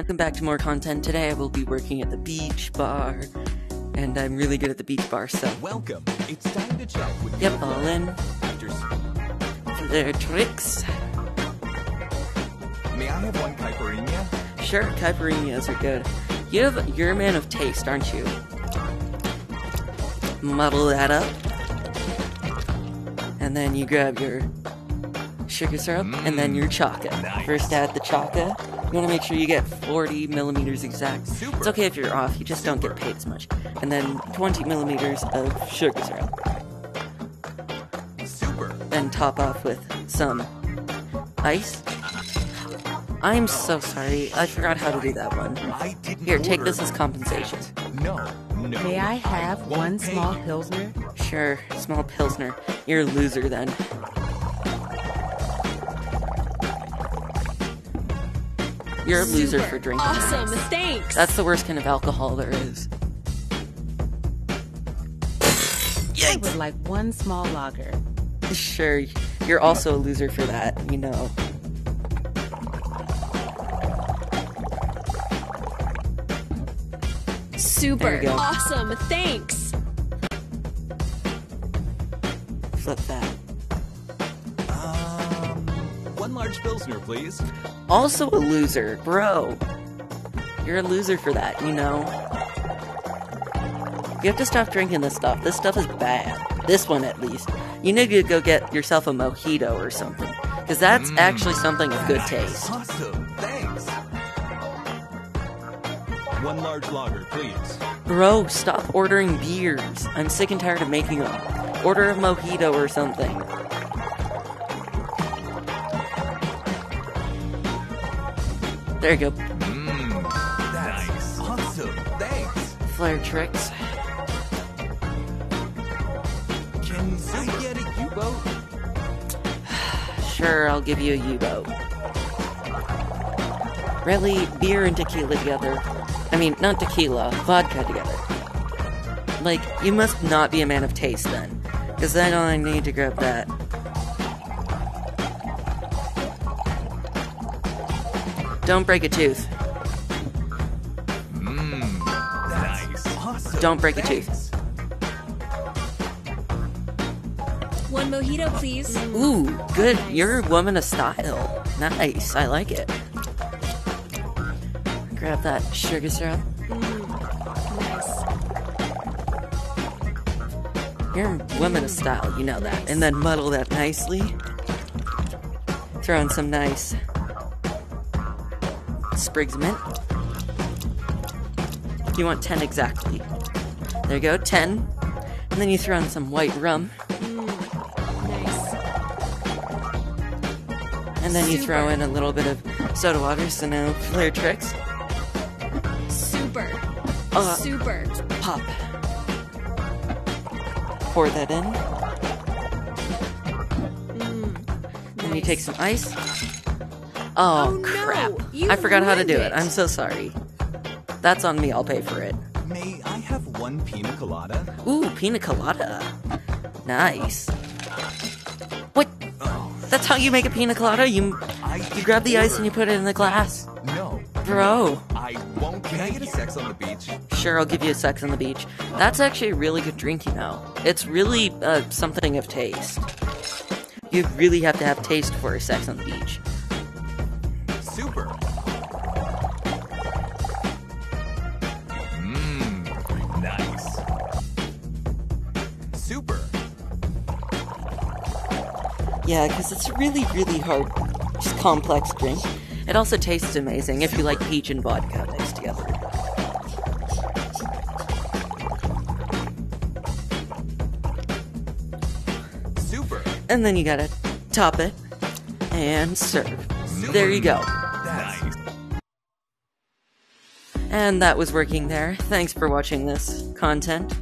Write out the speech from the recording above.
Welcome back to more content. Today I will be working at the beach bar, and I'm really good at the beach bar, so. Welcome. It's time to check with Yep, all in after for their tricks. May I have one caipirinha? Sure, caipirinhas are good. You have, you're a man of taste, aren't you? Muddle that up. And then you grab your sugar syrup and then your chaka. Mm. nice. First add the chaka. You want to make sure you get 40 millimeters exact. Super. It's okay if you're off, you just don't get paid as much. And then 20 millimeters of sugar syrup. Super. Then top off with some ice. I'm so sorry, I forgot how to do that one. I didn't Here, take this as compensation. No, no. May I have won't one small you. pilsner? Sure, small pilsner. You're a loser then. You're a loser for drinking. Awesome, thanks. That's the worst kind of alcohol there is. I would like one small lager. Sure, you're also a loser for that, you know. Super. Awesome, thanks. Flip that. One large pilsner, please. Also a loser, bro. You're a loser for that, you know. You have to stop drinking this stuff. This stuff is bad. This one, at least. You need to go get yourself a mojito or something. Because that's mm. actually something of good taste. Awesome. Thanks. One large lager, please. Bro, stop ordering beers. I'm sick and tired of making them. Order a mojito or something. There you go. Mmm. That's awesome. Thanks. Flare tricks. Can I get a U-boat? Sure, I'll give you a U-boat. Really, beer and tequila together. I mean, not tequila, vodka together. Like, you must not be a man of taste then. Because then I need to grab that. Don't break a tooth. Mmm. Nice. Awesome. Don't break a tooth. One mojito, please. Ooh, good. You're a woman of style. Nice. I like it. Grab that sugar syrup. Nice. You're a woman of style, you know that. And then muddle that nicely. Throw in some nice sprigs mint. You want 10 exactly. There you go, 10. And then you throw in some white rum. Nice. And then you throw in a little bit of soda water, so no flare tricks. Super. Uh, super. Pop. Pour that in. Then you take some ice. Oh, Oh, crap. you I forgot how to do it. it. I'm so sorry. That's on me. I'll pay for it. May I have one pina colada? Ooh, pina colada. Nice. What? Oh, That's how you make a pina colada? You you grab the ice and you put it in the glass. No. Bro. I won't. Can I get a sex on the beach? Sure, I'll give you a sex on the beach. That's actually a really good drink, you know. It's really uh, something of taste. You really have to have taste for a sex on the beach. Yeah, because it's a really, really hard, just complex drink. It also tastes amazing if you like peach and vodka mixed together. Super. And then you gotta top it and serve. There you go. Nice. And that was working there. Thanks for watching this content.